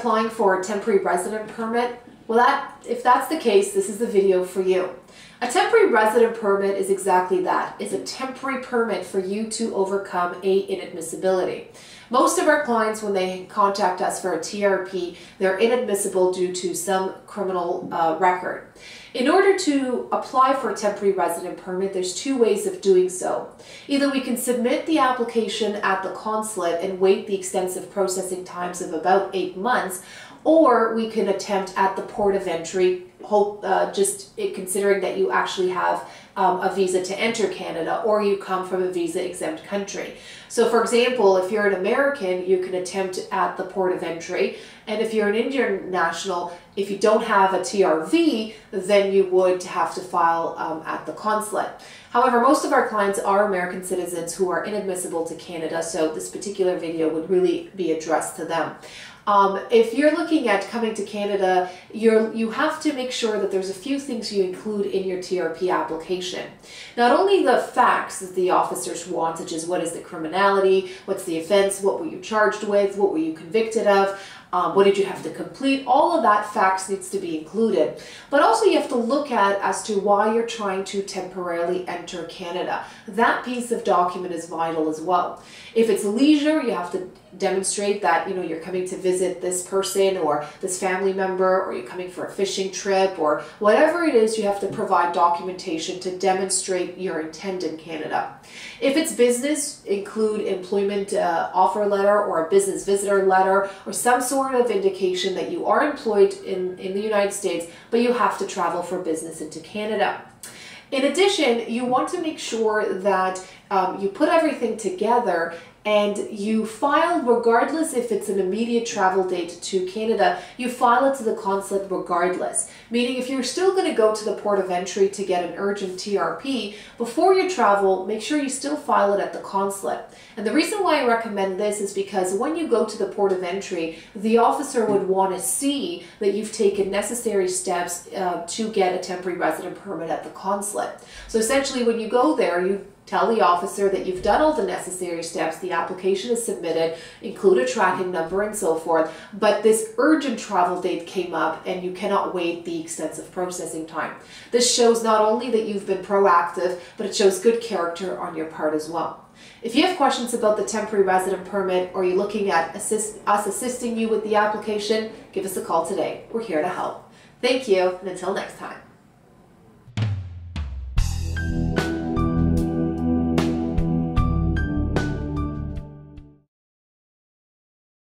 applying for a temporary resident permit, well that if that's the case, this is the video for you. A temporary resident permit is exactly that. It's a temporary permit for you to overcome a inadmissibility. Most of our clients, when they contact us for a TRP, they're inadmissible due to some criminal uh, record. In order to apply for a temporary resident permit, there's two ways of doing so. Either we can submit the application at the consulate and wait the extensive processing times of about eight months, or we can attempt at the port of entry, hope uh, just considering that you actually have um, a visa to enter Canada or you come from a visa exempt country. So for example, if you're an American, you can attempt at the port of entry. And if you're an Indian national, if you don't have a TRV, then you would have to file um, at the consulate. However, most of our clients are American citizens who are inadmissible to Canada, so this particular video would really be addressed to them. Um, if you're looking at coming to Canada, you're, you have to make sure that there's a few things you include in your TRP application. Not only the facts that the officers want, such as what is the criminality, what's the offense, what were you charged with, what were you convicted of, um, what did you have to complete? All of that facts needs to be included. But also you have to look at as to why you're trying to temporarily enter Canada. That piece of document is vital as well. If it's leisure, you have to demonstrate that you know you're coming to visit this person or this family member or you're coming for a fishing trip or whatever it is you have to provide documentation to demonstrate your intent in Canada. If it's business include employment uh, offer letter or a business visitor letter or some sort of indication that you are employed in, in the United States but you have to travel for business into Canada. In addition, you want to make sure that um, you put everything together and you file regardless if it's an immediate travel date to Canada, you file it to the consulate regardless. Meaning if you're still going to go to the port of entry to get an urgent TRP, before you travel, make sure you still file it at the consulate. And the reason why I recommend this is because when you go to the port of entry, the officer would want to see that you've taken necessary steps uh, to get a temporary resident permit at the consulate. So essentially when you go there, you Tell the officer that you've done all the necessary steps, the application is submitted, include a tracking number and so forth, but this urgent travel date came up and you cannot wait the extensive processing time. This shows not only that you've been proactive, but it shows good character on your part as well. If you have questions about the temporary resident permit or you're looking at assist, us assisting you with the application, give us a call today. We're here to help. Thank you, and until next time.